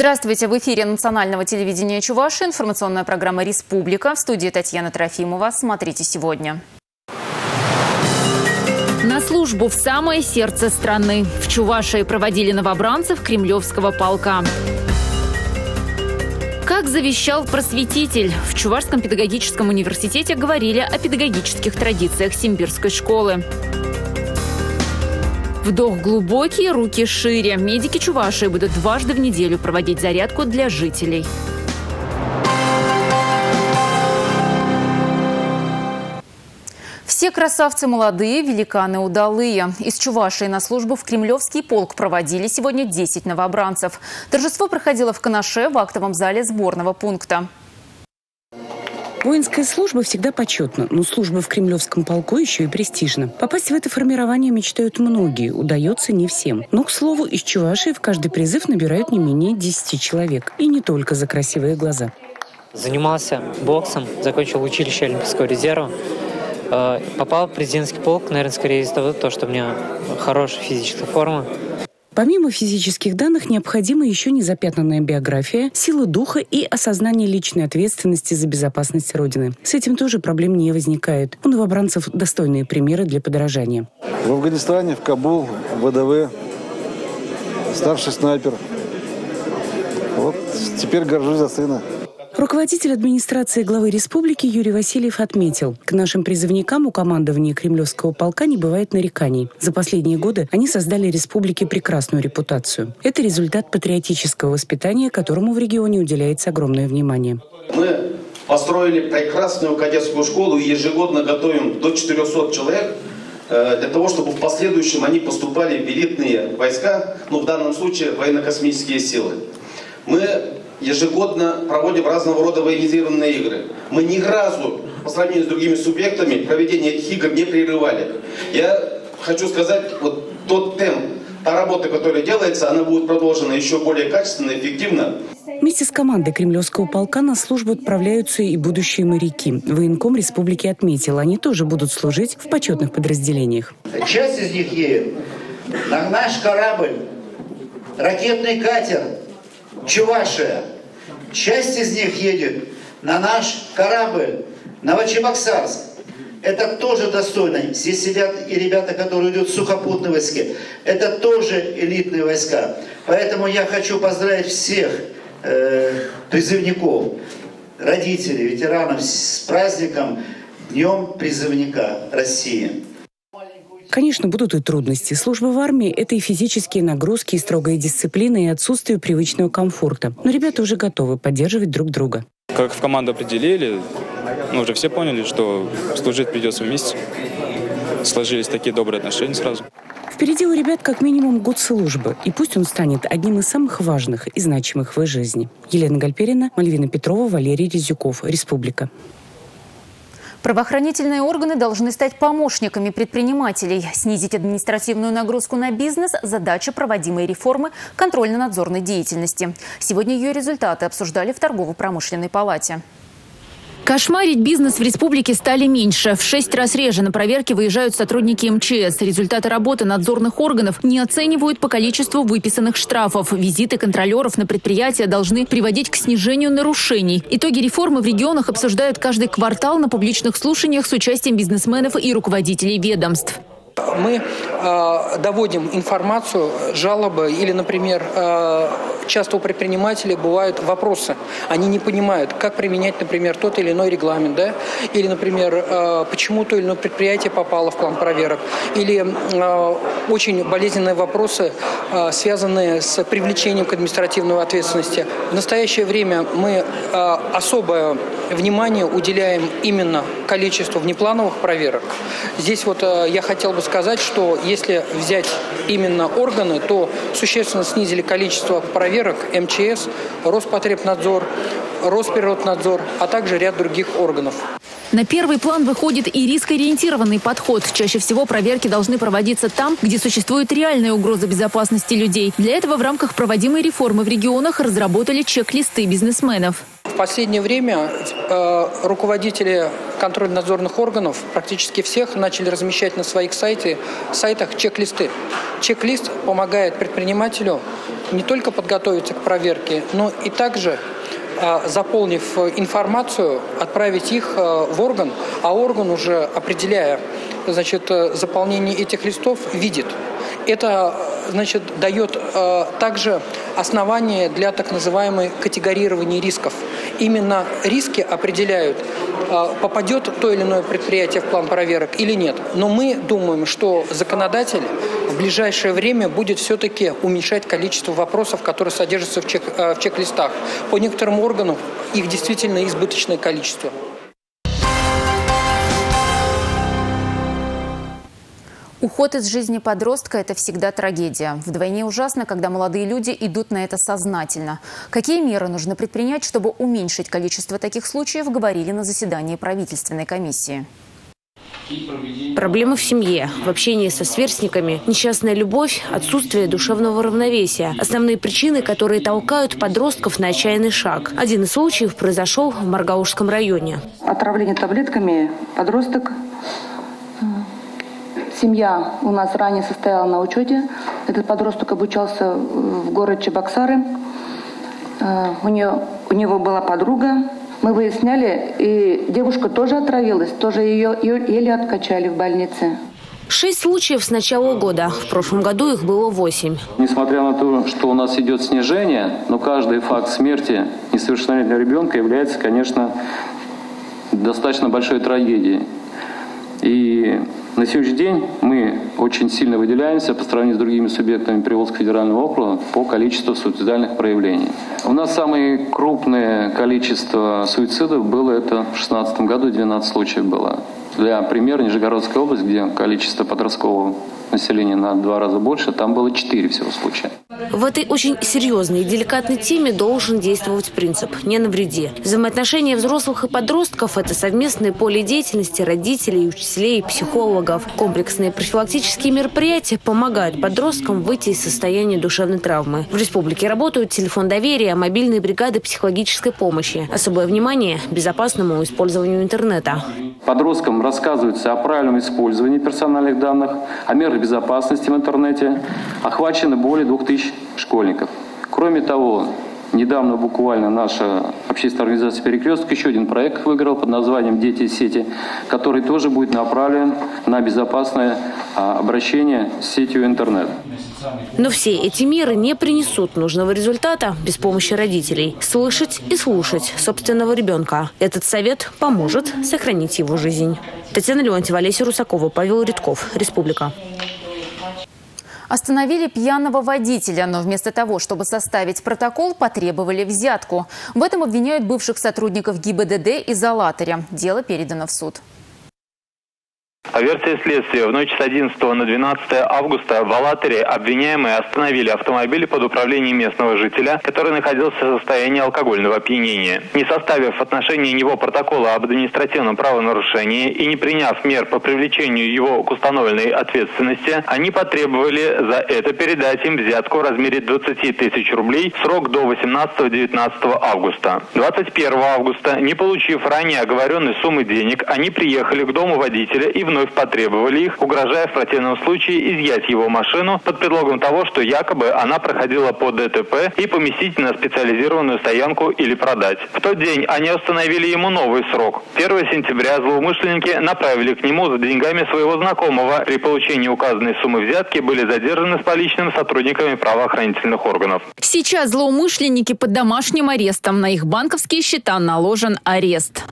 Здравствуйте! В эфире национального телевидения Чуваши информационная программа «Республика». В студии Татьяна Трофимова. Смотрите сегодня. На службу в самое сердце страны. В Чувашии проводили новобранцев Кремлевского полка. Как завещал просветитель, в Чувашском педагогическом университете говорили о педагогических традициях Симбирской школы. Вдох глубокий, руки шире. Медики Чувашии будут дважды в неделю проводить зарядку для жителей. Все красавцы молодые, великаны удалые. Из Чувашии на службу в Кремлевский полк проводили сегодня 10 новобранцев. Торжество проходило в Канаше в актовом зале сборного пункта. Воинская служба всегда почетна, но служба в Кремлевском полку еще и престижна. Попасть в это формирование мечтают многие, удается не всем. Но, к слову, из Чувашии в каждый призыв набирают не менее 10 человек. И не только за красивые глаза. Занимался боксом, закончил училище Олимпийского резерва. Э, попал в президентский полк, наверное, скорее из-за того, что у меня хорошая физическая форма. Помимо физических данных, необходима еще незапятнанная биография, сила духа и осознание личной ответственности за безопасность Родины. С этим тоже проблем не возникает. У новобранцев достойные примеры для подражания. В Афганистане, в Кабул, ВДВ, старший снайпер. Вот теперь горжусь за сына. Руководитель администрации главы республики Юрий Васильев отметил, к нашим призывникам у командования Кремлевского полка не бывает нареканий. За последние годы они создали республике прекрасную репутацию. Это результат патриотического воспитания, которому в регионе уделяется огромное внимание. Мы построили прекрасную кадетскую школу и ежегодно готовим до 400 человек э, для того, чтобы в последующем они поступали в элитные войска, ну в данном случае военно-космические силы. Мы ежегодно проводим разного рода военизированные игры. Мы ни разу по сравнению с другими субъектами проведение этих игр не прерывали. Я хочу сказать, вот тот темп, та работа, которая делается, она будет продолжена еще более качественно, эффективно. Вместе с командой Кремлевского полка на службу отправляются и будущие моряки. Военком республики отметил, они тоже будут служить в почетных подразделениях. Часть из них едет на наш корабль, ракетный катер Чувашия. Часть из них едет на наш корабль Новочебоксарск. Это тоже достойно. Здесь сидят и ребята, которые идут в сухопутные войска. Это тоже элитные войска. Поэтому я хочу поздравить всех э, призывников, родителей, ветеранов с праздником Днем призывника России. Конечно, будут и трудности. Служба в армии – это и физические нагрузки, и строгая дисциплина, и отсутствие привычного комфорта. Но ребята уже готовы поддерживать друг друга. Как в команду определили, ну, уже все поняли, что служить придется вместе. Сложились такие добрые отношения сразу. Впереди у ребят как минимум год службы, и пусть он станет одним из самых важных и значимых в их жизни. Елена Гальперина, Мальвина Петрова, Валерий Резюков. Республика. Правоохранительные органы должны стать помощниками предпринимателей, снизить административную нагрузку на бизнес – задача проводимой реформы контрольно-надзорной деятельности. Сегодня ее результаты обсуждали в торгово-промышленной палате. Кошмарить бизнес в республике стали меньше. В шесть раз реже на проверки выезжают сотрудники МЧС. Результаты работы надзорных органов не оценивают по количеству выписанных штрафов. Визиты контролеров на предприятия должны приводить к снижению нарушений. Итоги реформы в регионах обсуждают каждый квартал на публичных слушаниях с участием бизнесменов и руководителей ведомств. Мы э, доводим информацию, жалобы или, например, э, часто у предпринимателей бывают вопросы. Они не понимают, как применять, например, тот или иной регламент, да? или, например, э, почему то или иное предприятие попало в план проверок, или э, очень болезненные вопросы, э, связанные с привлечением к административной ответственности. В настоящее время мы э, особое внимание уделяем именно количеству внеплановых проверок. Здесь вот э, я хотел бы сказать, что если взять именно органы, то существенно снизили количество проверок МЧС, Роспотребнадзор, Росприроднадзор, а также ряд других органов. На первый план выходит и рискоориентированный подход. Чаще всего проверки должны проводиться там, где существует реальная угроза безопасности людей. Для этого в рамках проводимой реформы в регионах разработали чек-листы бизнесменов. Последнее время э, руководители контрольно-надзорных органов практически всех начали размещать на своих сайте, сайтах чек-листы. Чек-лист помогает предпринимателю не только подготовиться к проверке, но и также а, заполнив информацию, отправить их а, в орган, а орган уже определяя значит, заполнение этих листов, видит. Это значит, дает э, также основание для так называемой категорирования рисков. Именно риски определяют, э, попадет то или иное предприятие в план проверок или нет. Но мы думаем, что законодатель в ближайшее время будет все-таки уменьшать количество вопросов, которые содержатся э, в чек-листах. По некоторым органам их действительно избыточное количество. Уход из жизни подростка – это всегда трагедия. Вдвойне ужасно, когда молодые люди идут на это сознательно. Какие меры нужно предпринять, чтобы уменьшить количество таких случаев, говорили на заседании правительственной комиссии. Проблемы в семье, в общении со сверстниками, несчастная любовь, отсутствие душевного равновесия. Основные причины, которые толкают подростков на отчаянный шаг. Один из случаев произошел в Маргаушском районе. Отравление таблетками подросток Семья у нас ранее состояла на учете. Этот подросток обучался в городе Чебоксары. Э, у, нее, у него была подруга. Мы выясняли, и девушка тоже отравилась, тоже ее, ее еле откачали в больнице. Шесть случаев с начала года. В прошлом году их было восемь. Несмотря на то, что у нас идет снижение, но каждый факт смерти несовершеннолетнего ребенка является, конечно, достаточно большой трагедией. На сегодняшний день мы очень сильно выделяемся по сравнению с другими субъектами Приволжского федерального округа по количеству суицидальных проявлений. У нас самое крупное количество суицидов было это в 2016 году, 12 случаев было. Для примера, Нижегородская область, где количество подросткового населения на два раза больше, там было четыре всего случая. В этой очень серьезной и деликатной теме должен действовать принцип «не навреди». Взаимоотношения взрослых и подростков – это совместное поле деятельности родителей, учителей, психологов. Комплексные профилактические мероприятия помогают подросткам выйти из состояния душевной травмы. В республике работают телефон доверия, мобильные бригады психологической помощи. Особое внимание – безопасному использованию интернета. Подросткам рассказывается о правильном использовании персональных данных, о мерах безопасности в интернете. Охвачено более 2000 школьников. Кроме того, недавно буквально наша общественная организация «Перекресток» еще один проект выиграл под названием «Дети из сети», который тоже будет направлен на безопасное а, обращение с сетью интернет. Но все эти меры не принесут нужного результата без помощи родителей. Слышать и слушать собственного ребенка. Этот совет поможет сохранить его жизнь. Татьяна Леонтьева, Олеся Русакова, Павел Редков. Республика. Остановили пьяного водителя, но вместо того, чтобы составить протокол, потребовали взятку. В этом обвиняют бывших сотрудников ГИБДД и Залатаря. Дело передано в суд. По версии следствия, в ночь с 11 на 12 августа в Алатере обвиняемые остановили автомобиль под управлением местного жителя, который находился в состоянии алкогольного опьянения. Не составив в отношении него протокола об административном правонарушении и не приняв мер по привлечению его к установленной ответственности, они потребовали за это передать им взятку в размере 20 тысяч рублей, срок до 18-19 августа. 21 августа, не получив ранее оговоренной суммы денег, они приехали к дому водителя и вновь потребовали их, угрожая в противном случае изъять его машину под предлогом того, что якобы она проходила по ДТП и поместить на специализированную стоянку или продать. В тот день они установили ему новый срок. 1 сентября злоумышленники направили к нему за деньгами своего знакомого. При получении указанной суммы взятки были задержаны с поличными сотрудниками правоохранительных органов. Сейчас злоумышленники под домашним арестом. На их банковские счета наложен арест.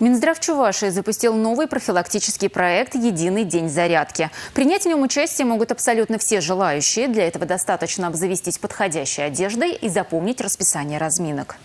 Минздрав Чувашии запустил новый профилактический проект «Единый день зарядки». Принять в нем участие могут абсолютно все желающие. Для этого достаточно обзавестись подходящей одеждой и запомнить расписание разминок.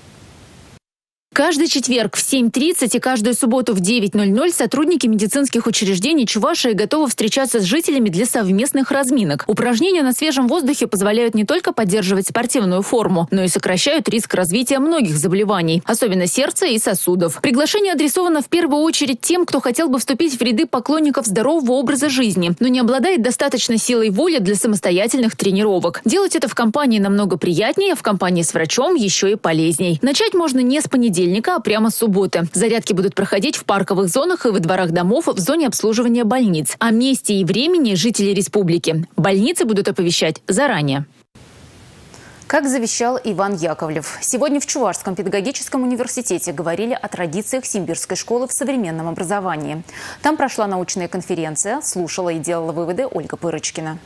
Каждый четверг в 7.30 и каждую субботу в 9.00 сотрудники медицинских учреждений Чувашии готовы встречаться с жителями для совместных разминок. Упражнения на свежем воздухе позволяют не только поддерживать спортивную форму, но и сокращают риск развития многих заболеваний, особенно сердца и сосудов. Приглашение адресовано в первую очередь тем, кто хотел бы вступить в ряды поклонников здорового образа жизни, но не обладает достаточной силой воли для самостоятельных тренировок. Делать это в компании намного приятнее, а в компании с врачом еще и полезней. Начать можно не с понедельника понедельника, а прямо с субботы. Зарядки будут проходить в парковых зонах и во дворах домов в зоне обслуживания больниц. О месте и времени жители республики. Больницы будут оповещать заранее. Как завещал Иван Яковлев. Сегодня в Чувашском педагогическом университете говорили о традициях Симбирской школы в современном образовании. Там прошла научная конференция, слушала и делала выводы Ольга Пырочкина.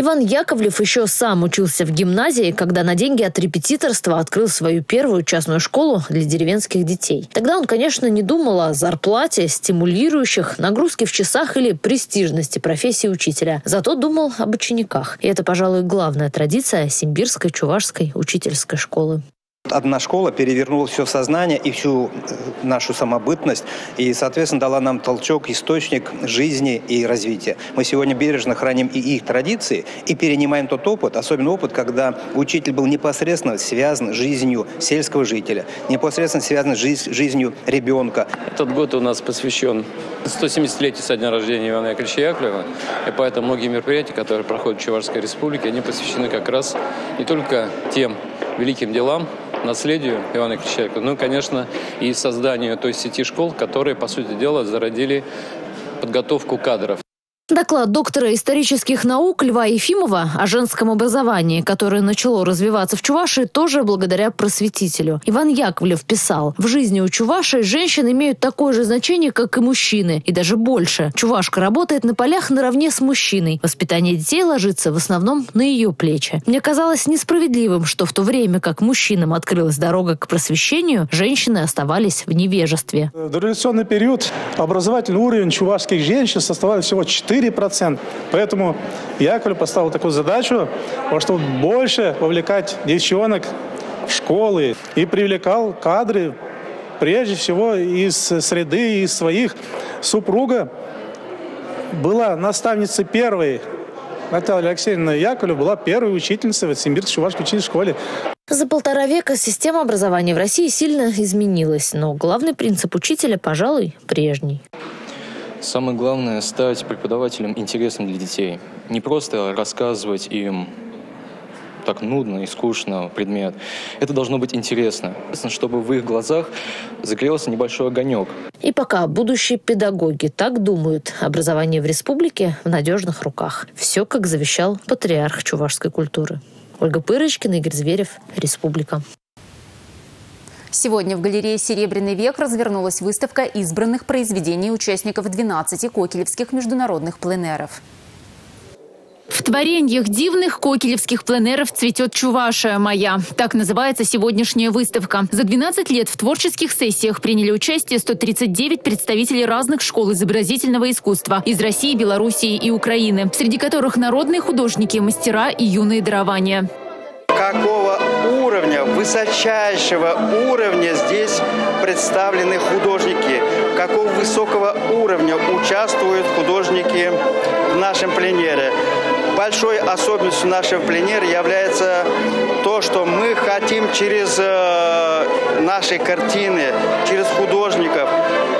Иван Яковлев еще сам учился в гимназии, когда на деньги от репетиторства открыл свою первую частную школу для деревенских детей. Тогда он, конечно, не думал о зарплате, стимулирующих, нагрузке в часах или престижности профессии учителя. Зато думал об учениках. И это, пожалуй, главная традиция Симбирской чувашской учительской школы. Одна школа перевернула все сознание и всю э, нашу самобытность, и, соответственно, дала нам толчок, источник жизни и развития. Мы сегодня бережно храним и их традиции, и перенимаем тот опыт, особенно опыт, когда учитель был непосредственно связан с жизнью сельского жителя, непосредственно связан с жизнью ребенка. Этот год у нас посвящен 170-летию со дня рождения Ивана Яковлевича Яковлева, и поэтому многие мероприятия, которые проходят в Чувашской республике, они посвящены как раз не только тем великим делам, наследию Ивана Крещака, ну и, конечно, и созданию той сети школ, которые, по сути дела, зародили подготовку кадров. Доклад доктора исторических наук Льва Ефимова о женском образовании, которое начало развиваться в Чувашии, тоже благодаря просветителю. Иван Яковлев писал, в жизни у Чуваши женщины имеют такое же значение, как и мужчины, и даже больше. Чувашка работает на полях наравне с мужчиной. Воспитание детей ложится в основном на ее плечи. Мне казалось несправедливым, что в то время, как мужчинам открылась дорога к просвещению, женщины оставались в невежестве. В дореволюционный период образовательный уровень чувашских женщин составлял всего 4 4%. Поэтому Яковлев поставил такую задачу, чтобы больше вовлекать девчонок в школы и привлекал кадры, прежде всего из среды, из своих. Супруга была наставницей первой Наталья Алексеевна Яковлев была первой учительницей в Симбирско-Чувашской учительной школе. За полтора века система образования в России сильно изменилась, но главный принцип учителя, пожалуй, прежний. Самое главное – стать преподавателем интересным для детей. Не просто рассказывать им так нудно и скучно предмет. Это должно быть интересно, чтобы в их глазах загорелся небольшой огонек. И пока будущие педагоги так думают, образование в республике в надежных руках. Все, как завещал патриарх чувашской культуры. Ольга Пырочкина, Игорь Зверев, Республика. Сегодня в галерее «Серебряный век» развернулась выставка избранных произведений участников 12 кокелевских международных пленеров. В творениях дивных кокелевских пленеров цветет Чувашия моя. Так называется сегодняшняя выставка. За 12 лет в творческих сессиях приняли участие 139 представителей разных школ изобразительного искусства из России, Белоруссии и Украины, среди которых народные художники, мастера и юные дарования. Какого уровня, высочайшего уровня здесь представлены художники, какого высокого уровня участвуют художники в нашем пленере. Большой особенностью нашего пленера является то, что мы хотим через э, наши картины, через художников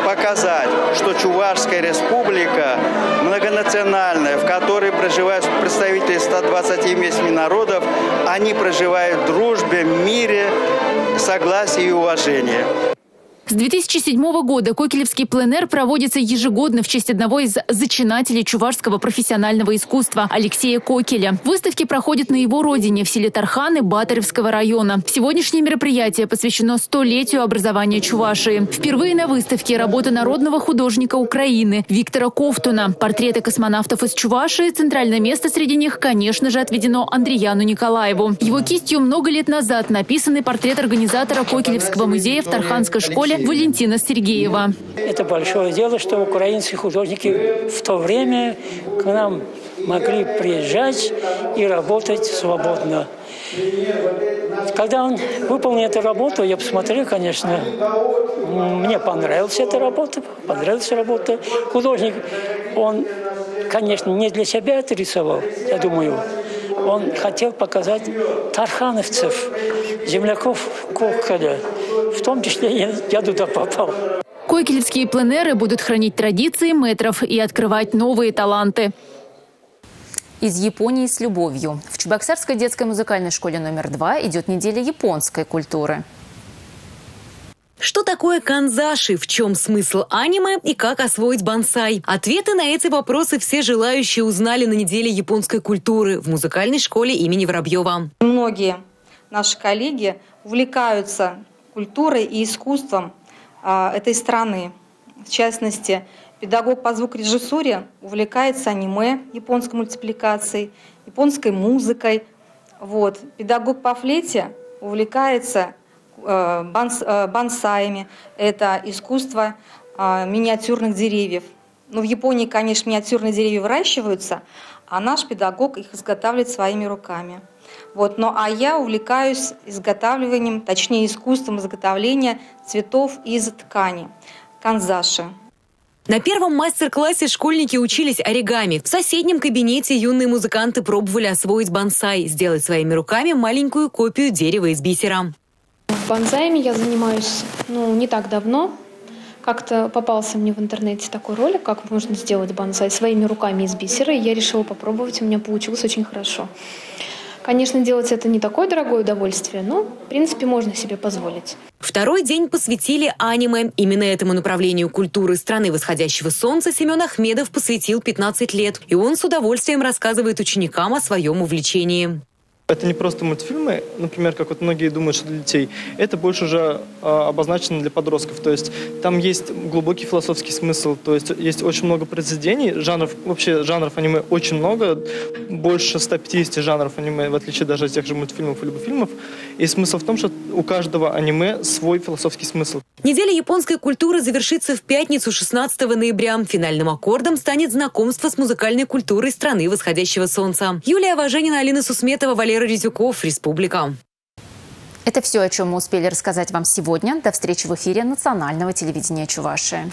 показать, что Чувашская республика многонациональная, в которой проживают представители 128 народов, они проживают в дружбе, мире, согласии и уважении. С 2007 года Кокелевский пленэр проводится ежегодно в честь одного из зачинателей чувашского профессионального искусства Алексея Кокеля. Выставки проходят на его родине в селе Тарханы Батаревского района. Сегодняшнее мероприятие посвящено столетию образования Чувашии. Впервые на выставке работа народного художника Украины Виктора Ковтуна. Портреты космонавтов из Чувашии. Центральное место среди них, конечно же, отведено Андрияну Николаеву. Его кистью много лет назад написанный портрет организатора Кокелевского музея в Тарханской школе Валентина Сергеева. Это большое дело, что украинские художники в то время к нам могли приезжать и работать свободно. Когда он выполнил эту работу, я посмотрел, конечно, мне понравилась эта работа, понравилась работа. Художник, он, конечно, не для себя это рисовал, я думаю, он хотел показать тархановцев, земляков Коколя. В том числе я, я туда попал. Койкелевские пленеры будут хранить традиции метров и открывать новые таланты. Из Японии с любовью. В Чебоксарской детской музыкальной школе номер два идет неделя японской культуры. Что такое канзаши, в чем смысл аниме и как освоить бонсай? Ответы на эти вопросы все желающие узнали на неделе японской культуры в музыкальной школе имени Воробьева. Многие наши коллеги увлекаются культурой и искусством э, этой страны. В частности, педагог по звукорежиссуре увлекается аниме, японской мультипликацией, японской музыкой. Вот. Педагог по флейте увлекается Э, э, бонсаями, это искусство э, миниатюрных деревьев. Ну, в Японии, конечно, миниатюрные деревья выращиваются, а наш педагог их изготавливает своими руками. Вот. Ну, а я увлекаюсь изготавливанием, точнее, искусством изготовления цветов из ткани, канзаши. На первом мастер-классе школьники учились оригами. В соседнем кабинете юные музыканты пробовали освоить бонсай, сделать своими руками маленькую копию дерева из бисера. Бонсаями я занимаюсь ну, не так давно. Как-то попался мне в интернете такой ролик, как можно сделать бонсай своими руками из бисера, и я решила попробовать, у меня получилось очень хорошо. Конечно, делать это не такое дорогое удовольствие, но, в принципе, можно себе позволить. Второй день посвятили аниме. Именно этому направлению культуры страны восходящего солнца Семен Ахмедов посвятил 15 лет. И он с удовольствием рассказывает ученикам о своем увлечении. Это не просто мультфильмы, например, как вот многие думают, что для детей. Это больше уже э, обозначено для подростков. То есть там есть глубокий философский смысл. То есть есть очень много произведений, жанров, вообще жанров аниме очень много, больше 150 жанров аниме, в отличие даже от тех же мультфильмов или фильмов. И смысл в том, что у каждого аниме свой философский смысл. Неделя японской культуры завершится в пятницу 16 ноября. Финальным аккордом станет знакомство с музыкальной культурой страны восходящего солнца. Юлия Важенина, Алина Сусметова, Валера Резюков, Республика. Это все, о чем мы успели рассказать вам сегодня. До встречи в эфире национального телевидения Чувашии.